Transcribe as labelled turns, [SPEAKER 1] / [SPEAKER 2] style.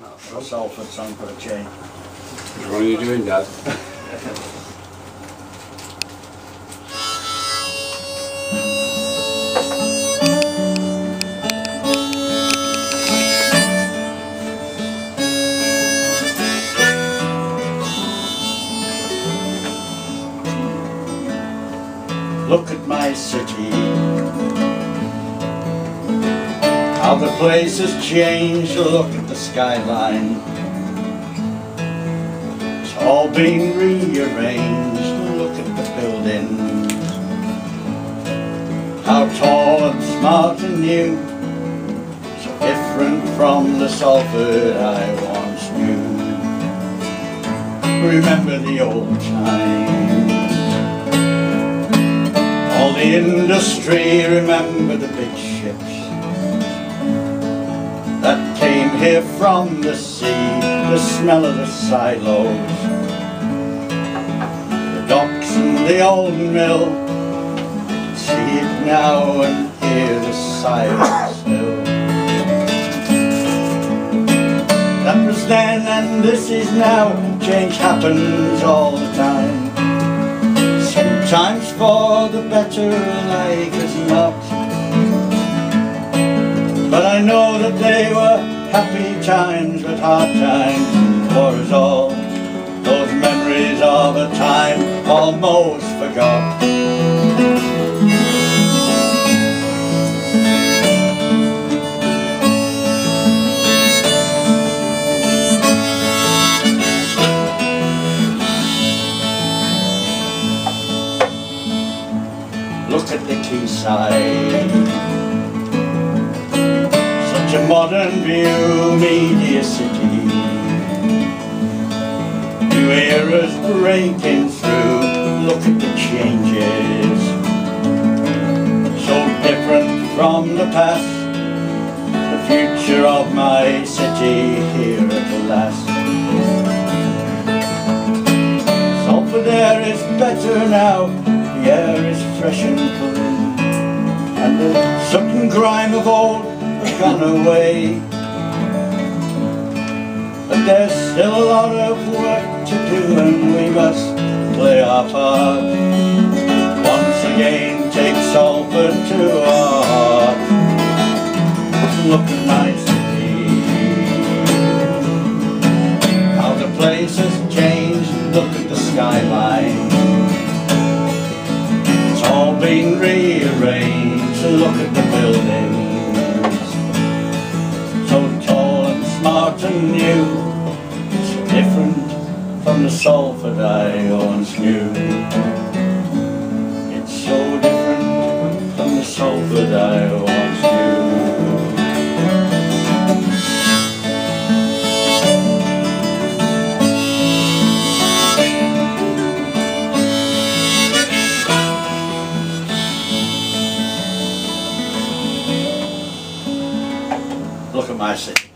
[SPEAKER 1] a Salford song for a change.
[SPEAKER 2] What are you doing, Dad?
[SPEAKER 1] Look at my city How the place has Look at the skyline. It's all been rearranged Look at the buildings How tall and smart and new So different from the Salford I once knew. Remember the old times. All the industry remember the big ships here from the sea The smell of the silos. The docks and the old mill See it now and hear the silence still. That was then and this is now. Change happens all the time. Sometimes for the better, like as not. But I know that they were happy times, but hard times for us all. Those memories of a time almost forgot. Look at the quayside modern view, media city. New eras breaking through Look at the changes. So different from the past The future of my city here at last. Salford air is better now the air is fresh and clean. And the and grime of old gone away. But there's still a lot of work to do And we must play our part. Once again take Salford to our heart. Look at my city. How the place has changed. Look at the skyline. It's all been rearranged from the Salford I once knew It's so different from the Salford I once knew Look at my city.